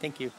Thank you.